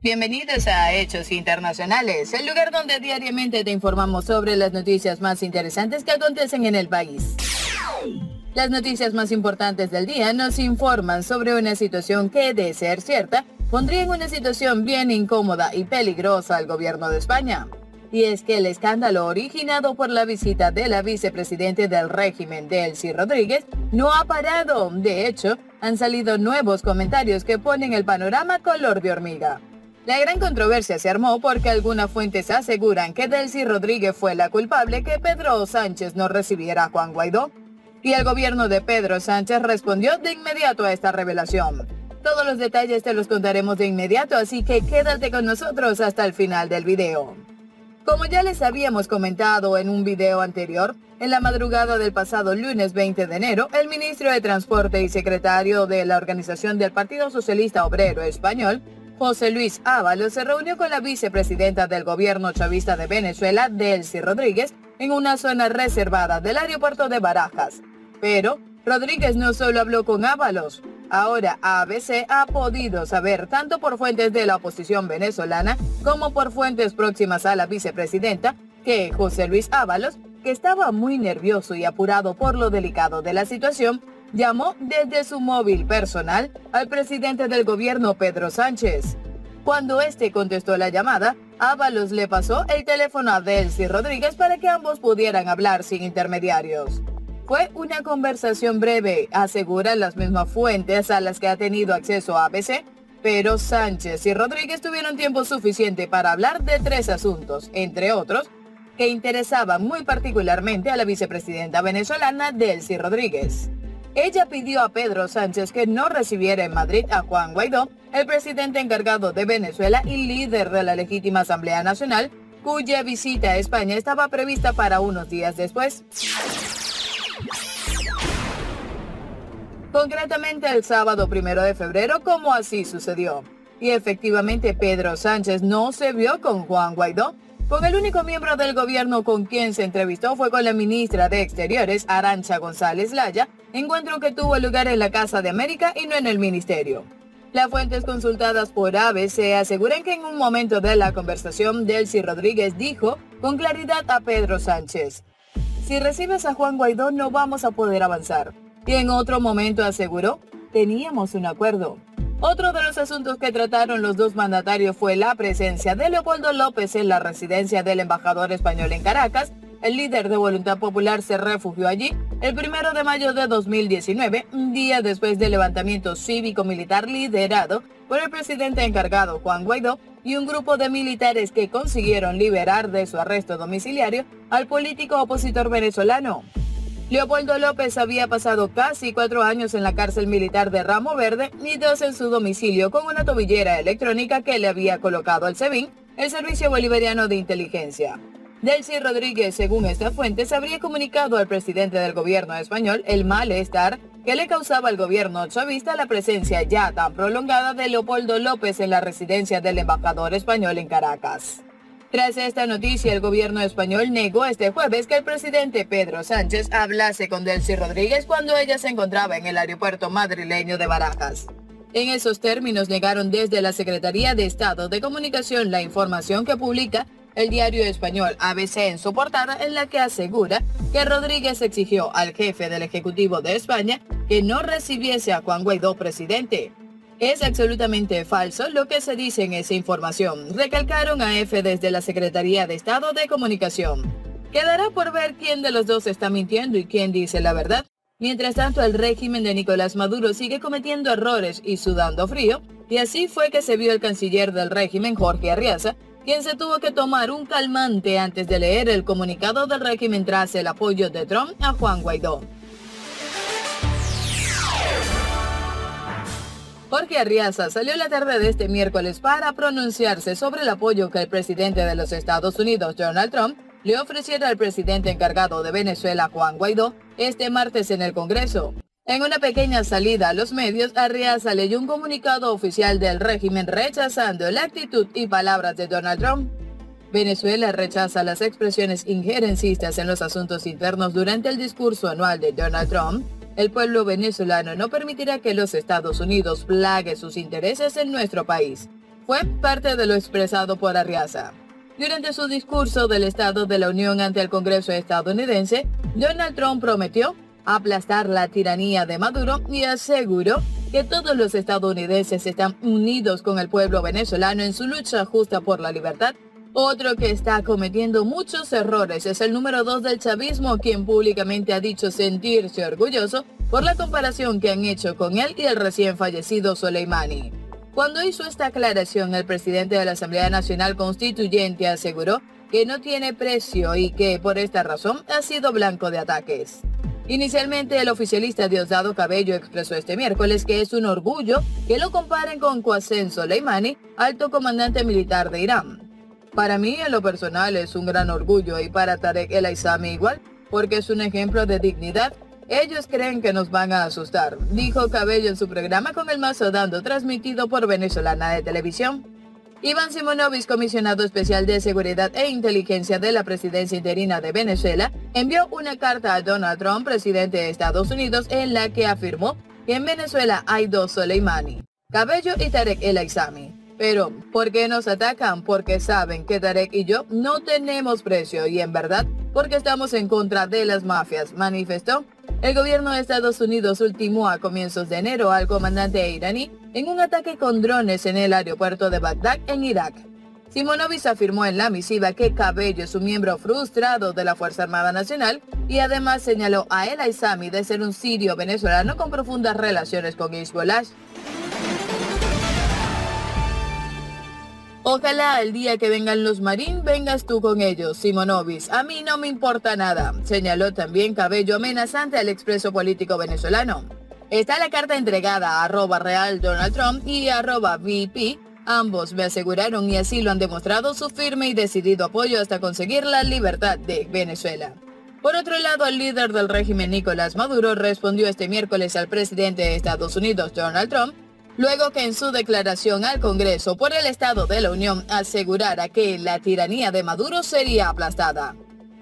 Bienvenidos a Hechos Internacionales, el lugar donde diariamente te informamos sobre las noticias más interesantes que acontecen en el país. Las noticias más importantes del día nos informan sobre una situación que, de ser cierta, pondría en una situación bien incómoda y peligrosa al gobierno de España. Y es que el escándalo originado por la visita de la vicepresidente del régimen, Delcy Rodríguez, no ha parado. De hecho, han salido nuevos comentarios que ponen el panorama color de hormiga. La gran controversia se armó porque algunas fuentes aseguran que Delcy Rodríguez fue la culpable que Pedro Sánchez no recibiera a Juan Guaidó. Y el gobierno de Pedro Sánchez respondió de inmediato a esta revelación. Todos los detalles te los contaremos de inmediato, así que quédate con nosotros hasta el final del video. Como ya les habíamos comentado en un video anterior, en la madrugada del pasado lunes 20 de enero, el ministro de Transporte y secretario de la Organización del Partido Socialista Obrero Español, José Luis Ábalos se reunió con la vicepresidenta del gobierno chavista de Venezuela, Delcy Rodríguez, en una zona reservada del aeropuerto de Barajas. Pero Rodríguez no solo habló con Ábalos, ahora ABC ha podido saber tanto por fuentes de la oposición venezolana como por fuentes próximas a la vicepresidenta que José Luis Ábalos, que estaba muy nervioso y apurado por lo delicado de la situación, llamó desde su móvil personal al presidente del gobierno Pedro Sánchez. Cuando este contestó la llamada, Ábalos le pasó el teléfono a Delcy Rodríguez para que ambos pudieran hablar sin intermediarios. Fue una conversación breve, aseguran las mismas fuentes a las que ha tenido acceso ABC, pero Sánchez y Rodríguez tuvieron tiempo suficiente para hablar de tres asuntos, entre otros, que interesaban muy particularmente a la vicepresidenta venezolana Delcy Rodríguez. Ella pidió a Pedro Sánchez que no recibiera en Madrid a Juan Guaidó, el presidente encargado de Venezuela y líder de la legítima Asamblea Nacional, cuya visita a España estaba prevista para unos días después. Concretamente el sábado primero de febrero, como así sucedió. Y efectivamente Pedro Sánchez no se vio con Juan Guaidó, con el único miembro del gobierno con quien se entrevistó fue con la ministra de Exteriores, Arancha González Laya, encuentro que tuvo lugar en la Casa de América y no en el ministerio. Las fuentes consultadas por ABC aseguran que en un momento de la conversación, Delcy Rodríguez dijo con claridad a Pedro Sánchez, si recibes a Juan Guaidó no vamos a poder avanzar. Y en otro momento aseguró, teníamos un acuerdo. Otro de los asuntos que trataron los dos mandatarios fue la presencia de Leopoldo López en la residencia del embajador español en Caracas. El líder de Voluntad Popular se refugió allí el primero de mayo de 2019, un día después del levantamiento cívico-militar liderado por el presidente encargado Juan Guaidó y un grupo de militares que consiguieron liberar de su arresto domiciliario al político opositor venezolano. Leopoldo López había pasado casi cuatro años en la cárcel militar de Ramo Verde y dos en su domicilio con una tobillera electrónica que le había colocado el SEBIN, el Servicio Bolivariano de Inteligencia. Delcy Rodríguez, según esta fuente, se habría comunicado al presidente del gobierno español el malestar que le causaba al gobierno chavista la presencia ya tan prolongada de Leopoldo López en la residencia del embajador español en Caracas. Tras esta noticia, el gobierno español negó este jueves que el presidente Pedro Sánchez hablase con Delcy Rodríguez cuando ella se encontraba en el aeropuerto madrileño de Barajas. En esos términos negaron desde la Secretaría de Estado de Comunicación la información que publica el diario español ABC en su portada en la que asegura que Rodríguez exigió al jefe del Ejecutivo de España que no recibiese a Juan Guaidó presidente. Es absolutamente falso lo que se dice en esa información, recalcaron a F desde la Secretaría de Estado de Comunicación. Quedará por ver quién de los dos está mintiendo y quién dice la verdad. Mientras tanto, el régimen de Nicolás Maduro sigue cometiendo errores y sudando frío, y así fue que se vio el canciller del régimen, Jorge Arriaza, quien se tuvo que tomar un calmante antes de leer el comunicado del régimen tras el apoyo de Trump a Juan Guaidó. Jorge Arriaza salió la tarde de este miércoles para pronunciarse sobre el apoyo que el presidente de los Estados Unidos, Donald Trump, le ofreciera al presidente encargado de Venezuela, Juan Guaidó, este martes en el Congreso. En una pequeña salida a los medios, Arriaza leyó un comunicado oficial del régimen rechazando la actitud y palabras de Donald Trump. Venezuela rechaza las expresiones injerencistas en los asuntos internos durante el discurso anual de Donald Trump el pueblo venezolano no permitirá que los Estados Unidos plague sus intereses en nuestro país. fue parte de lo expresado por Arriaza. Durante su discurso del Estado de la Unión ante el Congreso estadounidense, Donald Trump prometió aplastar la tiranía de Maduro y aseguró que todos los estadounidenses están unidos con el pueblo venezolano en su lucha justa por la libertad. Otro que está cometiendo muchos errores es el número dos del chavismo, quien públicamente ha dicho sentirse orgulloso por la comparación que han hecho con él y el recién fallecido Soleimani. Cuando hizo esta aclaración, el presidente de la Asamblea Nacional Constituyente aseguró que no tiene precio y que por esta razón ha sido blanco de ataques. Inicialmente, el oficialista Diosdado Cabello expresó este miércoles que es un orgullo que lo comparen con Qasem Soleimani, alto comandante militar de Irán. Para mí, en lo personal, es un gran orgullo y para Tarek El Aizami igual, porque es un ejemplo de dignidad. Ellos creen que nos van a asustar, dijo Cabello en su programa con el mazo dando transmitido por Venezolana de Televisión. Iván Simonovic, comisionado especial de Seguridad e Inteligencia de la Presidencia Interina de Venezuela, envió una carta a Donald Trump, presidente de Estados Unidos, en la que afirmó que en Venezuela hay dos Soleimani, Cabello y Tarek El Aizami. Pero, ¿por qué nos atacan? Porque saben que Tarek y yo no tenemos precio y en verdad porque estamos en contra de las mafias, manifestó. El gobierno de Estados Unidos ultimó a comienzos de enero al comandante iraní en un ataque con drones en el aeropuerto de Bagdad, en Irak. Simonovic afirmó en la misiva que Cabello es un miembro frustrado de la Fuerza Armada Nacional y además señaló a El Aizami de ser un sirio venezolano con profundas relaciones con Hezbollah. Ojalá el día que vengan los Marín vengas tú con ellos, Simonovis. A mí no me importa nada, señaló también Cabello amenazante al expreso político venezolano. Está la carta entregada a arroba real Donald Trump y arroba VP. Ambos me aseguraron y así lo han demostrado su firme y decidido apoyo hasta conseguir la libertad de Venezuela. Por otro lado, el líder del régimen Nicolás Maduro respondió este miércoles al presidente de Estados Unidos, Donald Trump, luego que en su declaración al Congreso por el Estado de la Unión asegurara que la tiranía de Maduro sería aplastada.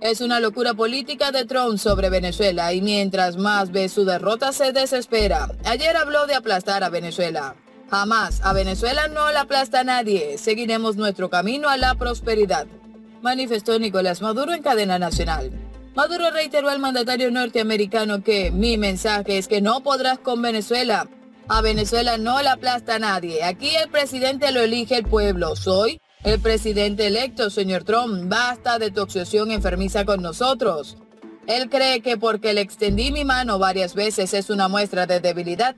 Es una locura política de Trump sobre Venezuela y mientras más ve su derrota se desespera. Ayer habló de aplastar a Venezuela. Jamás a Venezuela no la aplasta nadie. Seguiremos nuestro camino a la prosperidad, manifestó Nicolás Maduro en cadena nacional. Maduro reiteró al mandatario norteamericano que mi mensaje es que no podrás con Venezuela. A Venezuela no la aplasta nadie. Aquí el presidente lo elige el pueblo. Soy el presidente electo, señor Trump. Basta de tu enfermiza con nosotros. Él cree que porque le extendí mi mano varias veces es una muestra de debilidad.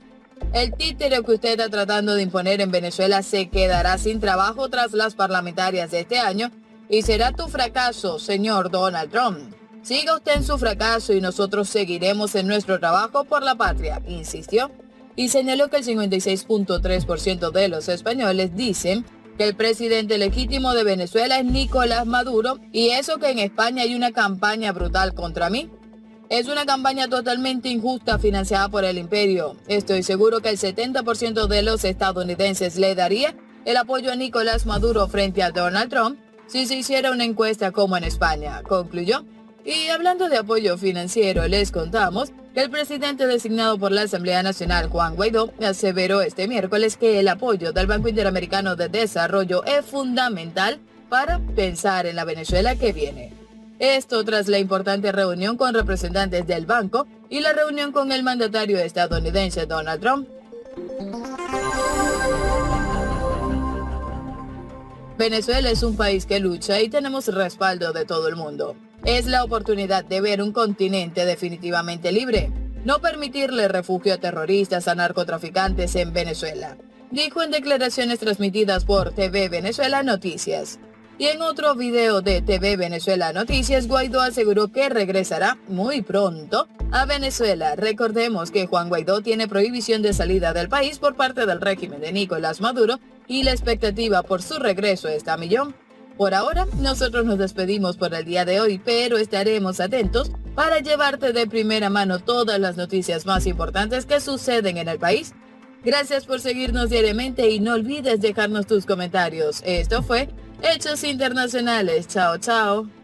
El títere que usted está tratando de imponer en Venezuela se quedará sin trabajo tras las parlamentarias de este año y será tu fracaso, señor Donald Trump. Siga usted en su fracaso y nosotros seguiremos en nuestro trabajo por la patria, insistió y señaló que el 56.3% de los españoles dicen que el presidente legítimo de Venezuela es Nicolás Maduro y eso que en España hay una campaña brutal contra mí. Es una campaña totalmente injusta financiada por el imperio. Estoy seguro que el 70% de los estadounidenses le daría el apoyo a Nicolás Maduro frente a Donald Trump si se hiciera una encuesta como en España, concluyó. Y hablando de apoyo financiero, les contamos que el presidente designado por la Asamblea Nacional, Juan Guaidó, aseveró este miércoles que el apoyo del Banco Interamericano de Desarrollo es fundamental para pensar en la Venezuela que viene. Esto tras la importante reunión con representantes del banco y la reunión con el mandatario estadounidense Donald Trump. Venezuela es un país que lucha y tenemos respaldo de todo el mundo. Es la oportunidad de ver un continente definitivamente libre. No permitirle refugio a terroristas, a narcotraficantes en Venezuela, dijo en declaraciones transmitidas por TV Venezuela Noticias. Y en otro video de TV Venezuela Noticias, Guaidó aseguró que regresará muy pronto a Venezuela. Recordemos que Juan Guaidó tiene prohibición de salida del país por parte del régimen de Nicolás Maduro y la expectativa por su regreso está a millón. Por ahora, nosotros nos despedimos por el día de hoy, pero estaremos atentos para llevarte de primera mano todas las noticias más importantes que suceden en el país. Gracias por seguirnos diariamente y no olvides dejarnos tus comentarios. Esto fue Hechos Internacionales. Chao, chao.